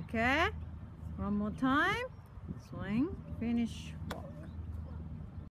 Okay? One more time. Swing, finish.